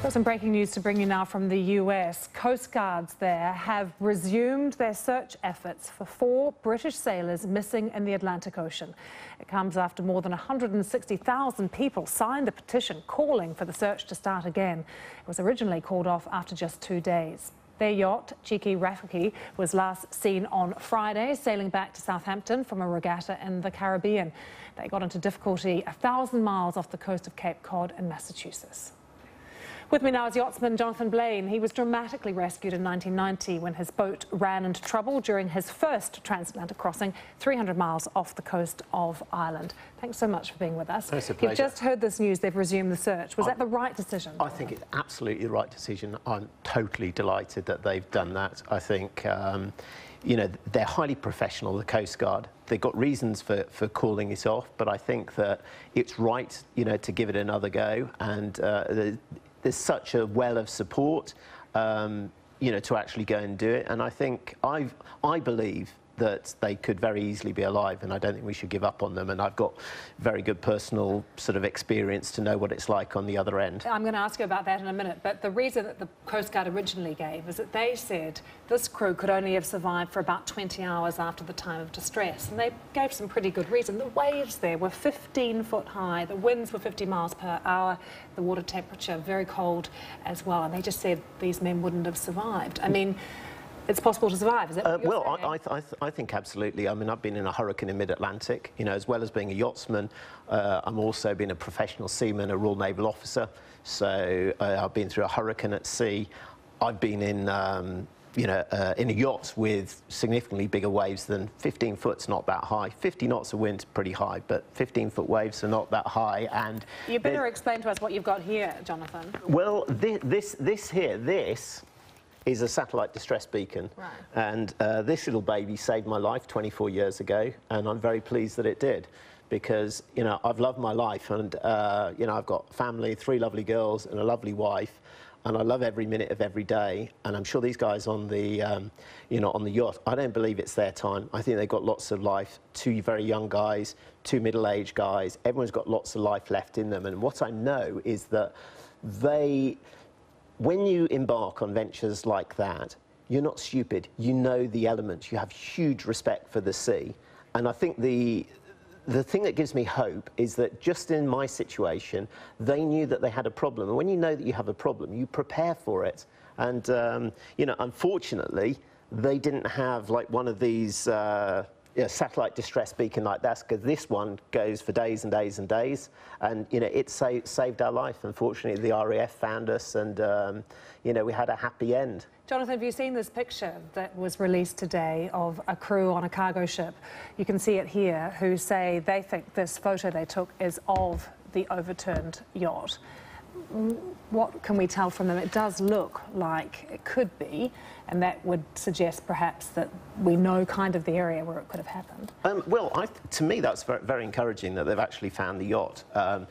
Got some breaking news to bring you now from the US. Coast Guards there have resumed their search efforts for four British sailors missing in the Atlantic Ocean. It comes after more than 160,000 people signed a petition calling for the search to start again. It was originally called off after just two days. Their yacht, Cheeky Rafiki, was last seen on Friday sailing back to Southampton from a regatta in the Caribbean. They got into difficulty a thousand miles off the coast of Cape Cod in Massachusetts. With me now is yachtsman Jonathan Blain. He was dramatically rescued in 1990 when his boat ran into trouble during his first transatlantic crossing 300 miles off the coast of Ireland. Thanks so much for being with us. It's a pleasure. You've just heard this news, they've resumed the search. Was I, that the right decision? I think it's absolutely the right decision. I'm totally delighted that they've done that. I think, um, you know, they're highly professional, the Coast Guard. They've got reasons for, for calling it off, but I think that it's right, you know, to give it another go. And uh, the, there's such a well of support, um, you know, to actually go and do it. And I think I I believe that they could very easily be alive, and I don't think we should give up on them. And I've got very good personal sort of experience to know what it's like on the other end. I'm going to ask you about that in a minute, but the reason that the Coast Guard originally gave is that they said this crew could only have survived for about 20 hours after the time of distress, and they gave some pretty good reason. The waves there were 15 foot high, the winds were 50 miles per hour, the water temperature very cold as well, and they just said these men wouldn't have survived. I mean, it's possible to survive, is it? Uh, well, I, I, th I, think absolutely. I mean, I've been in a hurricane in mid-Atlantic, you know, as well as being a yachtsman. Uh, I'm also been a professional seaman, a Royal Naval officer. So uh, I've been through a hurricane at sea. I've been in, um, you know, uh, in a yacht with significantly bigger waves than 15 foot's not that high. 50 knots of wind's pretty high, but 15 foot waves are not that high. And you better explain to us what you've got here, Jonathan. Well, this, this, this here, this is a satellite distress beacon. Right. And uh, this little baby saved my life 24 years ago, and I'm very pleased that it did. Because, you know, I've loved my life and, uh, you know, I've got family, three lovely girls and a lovely wife and I love every minute of every day. And I'm sure these guys on the, um, you know, on the yacht, I don't believe it's their time. I think they've got lots of life. Two very young guys, two middle-aged guys. Everyone's got lots of life left in them. And what I know is that they, when you embark on ventures like that, you're not stupid. You know the elements. You have huge respect for the sea. And I think the, the thing that gives me hope is that just in my situation, they knew that they had a problem. And when you know that you have a problem, you prepare for it. And, um, you know, unfortunately, they didn't have like one of these uh, you know, satellite distress beacon like that because this one goes for days and days and days. And, you know, it sa saved our life. Unfortunately, the RAF found us and, um, you know, we had a happy end. Jonathan, have you seen this picture that was released today of a crew on a cargo ship? You can see it here, who say they think this photo they took is of the overturned yacht what can we tell from them? It does look like it could be, and that would suggest perhaps that we know kind of the area where it could have happened. Um, well, I, to me, that's very, very, encouraging that they've actually found the yacht. Um,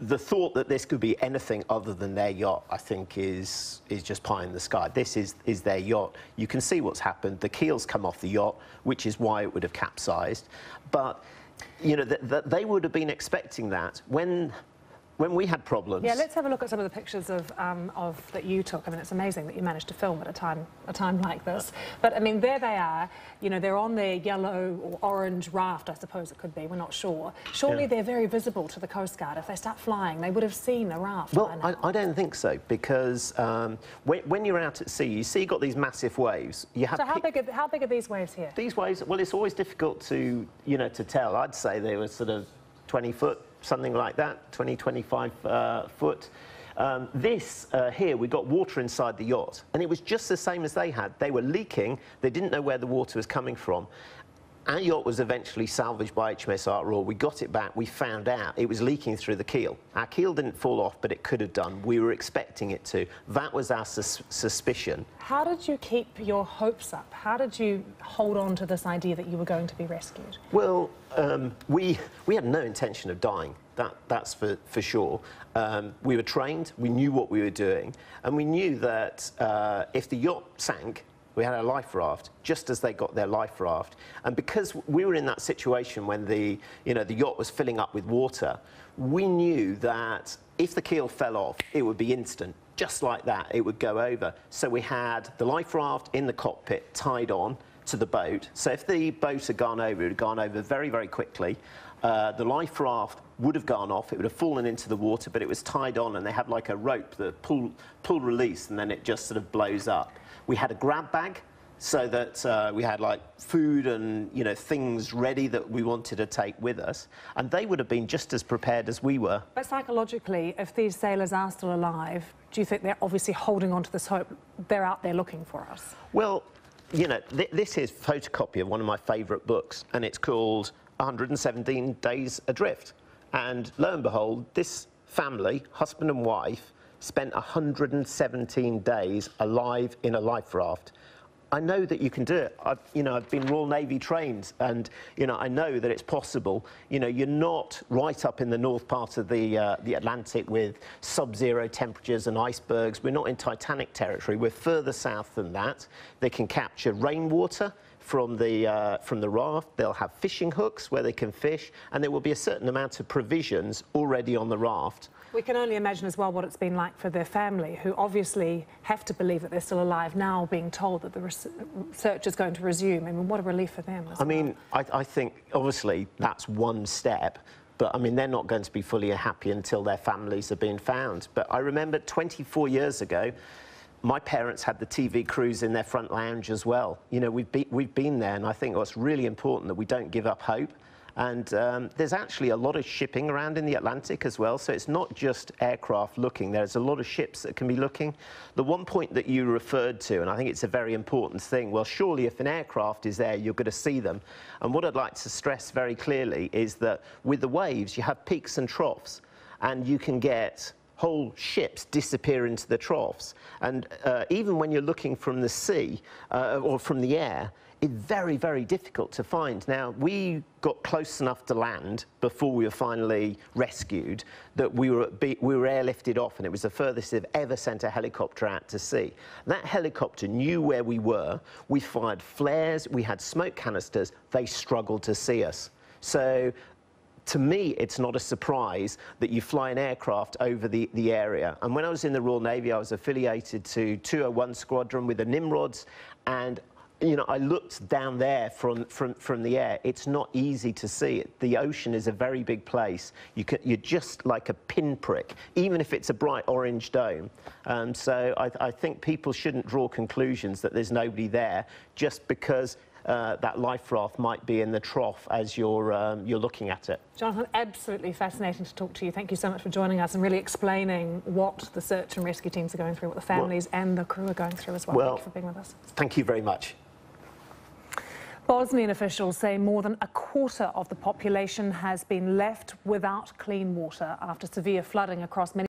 the thought that this could be anything other than their yacht, I think, is is just pie in the sky. This is is their yacht. You can see what's happened. The keels come off the yacht, which is why it would have capsized. But you know, th th they would have been expecting that when when we had problems. Yeah, let's have a look at some of the pictures of, um, of that you took. I mean, it's amazing that you managed to film at a time a time like this. But I mean, there they are. You know, they're on their yellow or orange raft, I suppose it could be. We're not sure. Surely yeah. they're very visible to the Coast Guard. If they start flying, they would have seen the raft. Well, I, I, don't think so because um, when, when, you're out at sea, you see you've got these massive waves. You have so how big, are, how big are these waves here? These waves. Well, it's always difficult to you know to tell. I'd say they were sort of 20 foot something like that, 20, 25 uh, foot. Um, this uh, here, we got water inside the yacht, and it was just the same as they had. They were leaking. They didn't know where the water was coming from. Our yacht was eventually salvaged by HMS Ark Royal. We got it back. We found out it was leaking through the keel. Our keel didn't fall off, but it could have done. We were expecting it to. That was our sus suspicion. How did you keep your hopes up? How did you hold on to this idea that you were going to be rescued? Well, um, we, we had no intention of dying. That, that's for, for sure. Um, we were trained, we knew what we were doing, and we knew that uh, if the yacht sank, we had a life raft just as they got their life raft. And because we were in that situation when the, you know, the yacht was filling up with water, we knew that if the keel fell off, it would be instant. Just like that, it would go over. So we had the life raft in the cockpit tied on to the boat. So if the boat had gone over, it would have gone over very, very quickly. Uh, the life raft would have gone off, it would have fallen into the water, but it was tied on and they had like a rope that pull, pull release and then it just sort of blows up. We had a grab bag so that uh, we had like food and you know things ready that we wanted to take with us and they would have been just as prepared as we were but psychologically if these sailors are still alive do you think they're obviously holding on to this hope they're out there looking for us well you know th this is photocopy of one of my favorite books and it's called 117 days adrift and lo and behold this family husband and wife spent 117 days alive in a life raft. I know that you can do it. I've, you know, I've been Royal Navy trained, and you know, I know that it's possible. You know, you're not right up in the north part of the uh, the Atlantic with sub-zero temperatures and icebergs. We're not in Titanic territory. We're further south than that. They can capture rainwater from the, uh, from the raft. They'll have fishing hooks where they can fish, and there will be a certain amount of provisions already on the raft. We can only imagine as well what it's been like for their family, who obviously have to believe that they're still alive now, being told that the research is going to resume. I mean, what a relief for them. I well. mean, I, I think obviously that's one step. But I mean, they're not going to be fully happy until their families are being found. But I remember 24 years ago, my parents had the TV crews in their front lounge as well. You know, we've, be, we've been there, and I think what's really important that we don't give up hope. And um, there's actually a lot of shipping around in the Atlantic as well, so it's not just aircraft looking. There's a lot of ships that can be looking. The one point that you referred to, and I think it's a very important thing, well, surely if an aircraft is there, you're going to see them. And what I'd like to stress very clearly is that with the waves, you have peaks and troughs, and you can get whole ships disappear into the troughs. And uh, even when you're looking from the sea uh, or from the air, it's very, very difficult to find. Now, we got close enough to land before we were finally rescued that we were, we were airlifted off, and it was the furthest they've ever sent a helicopter out to sea. That helicopter knew where we were. We fired flares, we had smoke canisters. They struggled to see us. So to me, it's not a surprise that you fly an aircraft over the, the area. And when I was in the Royal Navy, I was affiliated to 201 Squadron with the Nimrods, and you know, I looked down there from, from, from the air. It's not easy to see it. The ocean is a very big place. You can, you're just like a pinprick, even if it's a bright orange dome. Um, so I, I think people shouldn't draw conclusions that there's nobody there just because uh, that life raft might be in the trough as you're, um, you're looking at it. Jonathan, absolutely fascinating to talk to you. Thank you so much for joining us and really explaining what the search and rescue teams are going through, what the families well, and the crew are going through as well. well. Thank you for being with us. Thank you very much. Bosnian officials say more than a quarter of the population has been left without clean water after severe flooding across many